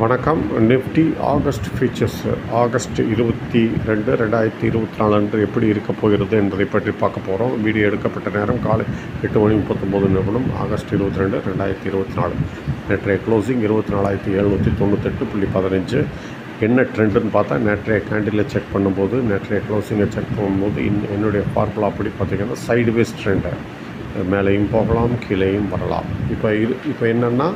வணக்கம். Nifty August features August இருபத்தி ரெண்டு ரெண்டாயிரத்தி இருபத்தி நாலு அன்று எப்படி இருக்க போகிறது என்பதை பற்றி பார்க்க போகிறோம் வீடியோ எடுக்கப்பட்ட நேரம் காலை எட்டு மணி முப்பத்தொம்போது நிமிடம் ஆகஸ்ட் இருபத்தி ரெண்டு ரெண்டாயிரத்தி இருபத்தி நாலு. நேற்றைய க்ளோசிங் இருபத்தி நாலாயிரத்தி எழுநூற்றி தொண்ணூத்தெட்டு புள்ளி பதினஞ்சு. என்ன ட்ரெண்டுன்னு பார்த்தா நேற்றைய கேண்டிலில் செக் பண்ணும்போது நேற்றைய க்ளோசிங்கை செக் பண்ணும்போது இன் என்னுடைய ஃபார்முலா அப்படி பார்த்திங்கன்னா சைடுவேஸ் ட்ரெண்டு மேலேயும் போகலாம் கீழேயும் வரலாம். இப்போ இது இப்போ என்னென்னா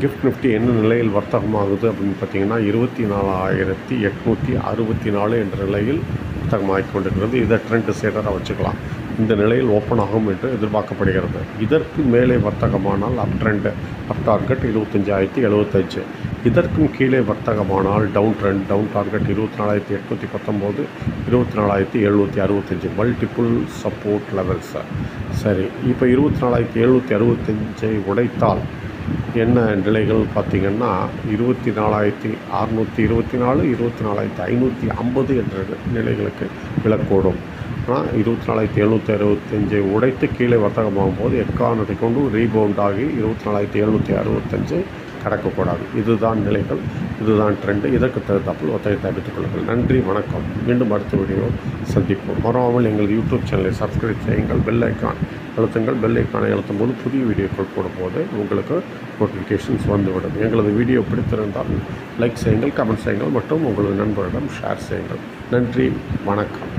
கிஃப்ட் நிஃப்டி என்ன நிலையில் வர்த்தகமாகுது அப்படின்னு பார்த்தீங்கன்னா இருபத்தி நாலாயிரத்தி எட்நூற்றி அறுபத்தி நாலு என்ற நிலையில் வர்த்தகமாகி கொண்டிருக்கிறது. இதை ட்ரெண்ட் சேடராக வச்சுக்கலாம். இந்த நிலையில் ஓப்பன் ஆகும் என்று எதிர்பார்க்கப்படுகிறது. இதற்கு மேலே வர்த்தகமானால் அப் ட்ரெண்டு அப் டார்கெட் இருபத்தஞ்சாயிரத்தி எழுபத்தஞ்சு. இதற்கும் கீழே வர்த்தகமானால் டவுன் ட்ரெண்ட் டவுன் டார்கெட் இருபத்தி நாலாயிரத்தி எட்நூற்றி பத்தொம்போது இருபத்தி நாலாயிரத்தி எழுநூற்றி அறுபத்தஞ்சு மல்டிப்புள் சப்போர்ட் லெவல்ஸ் சரி இப்போ இருபத்தி நாலாயிரத்தி எழுநூற்றி அறுபத்தஞ்சை உடைத்தால் என்ன நிலைகள் பார்த்திங்கன்னா இருபத்தி நாலாயிரத்தி அறநூற்றி இருபத்தி நாலு இருபத்தி நாலாயிரத்தி ஐநூற்றி ஐம்பது என்ற நிலைகளுக்கு விலக்கூடும். ஆனால் இருபத்தி நாலாயிரத்தி எழுநூற்றி அறுபத்தஞ்சு உடைத்து கீழே வர்த்தகமாகும் போது எக்கானத்தை கொண்டு ரீபவுண்ட் ஆகி இருபத்தி நாலாயிரத்தி எழுநூற்றி அறுபத்தஞ்சு கடக்கக்கூடாது. இதுதான் நிலைகள் இதுதான் ட்ரெண்டு இதற்கு தகுந்தாப்பில் ஒத்தகை அறிவித்துக் கொள்ளுங்கள். நன்றி வணக்கம். மீண்டும் அடுத்த வீடியோ சந்திப்போம். மறவாமல் எங்கள் யூடியூப் சேனலை சப்ஸ்கிரைப் செய்யுங்கள். Bell icon அழுத்துங்கள். பெல் ஐக்கானை அழுத்தும் போது புதிய வீடியோக்கள் போடும்போது உங்களுக்கு நோட்டிஃபிகேஷன்ஸ் வந்துவிடும். எங்களது வீடியோ பிடித்திருந்தால் லைக் செய்யுங்கள் கமெண்ட் செய்யுங்கள் மற்றும் உங்களது நண்பரிடம் ஷேர் செய்யுங்கள். நன்றி வணக்கம்.